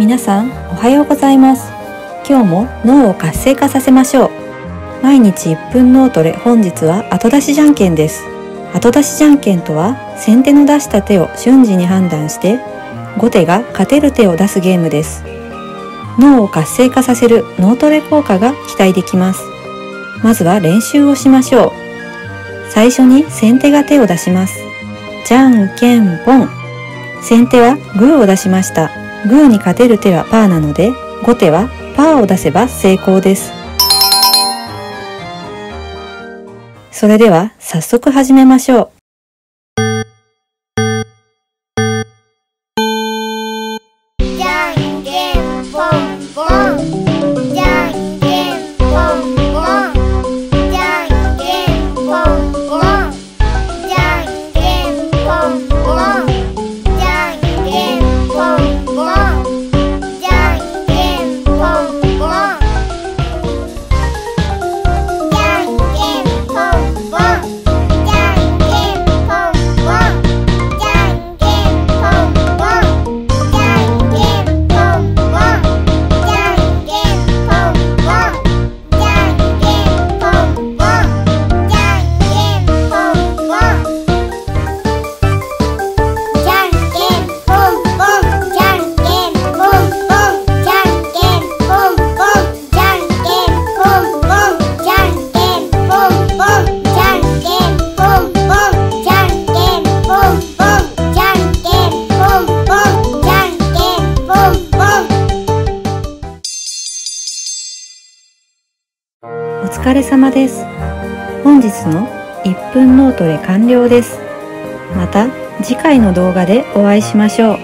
皆さんおはようございます。今日も脳を活性化させましょう。毎日1分脳トレ本日は後出しじゃんけんです。後出しじゃんけんとは先手の出した手を瞬時に判断して後手が勝てる手を出すゲームです。脳を活性化させる脳トレ効果が期待できます。まずは練習をしましょう。最初に先手が手を出します。じゃんけんぽん。先手はグーを出しました。グーに勝てる手はパーなので、後手はパーを出せば成功です。それでは早速始めましょう。疲れ様です。本日の1分ノートで完了です。また次回の動画でお会いしましょう。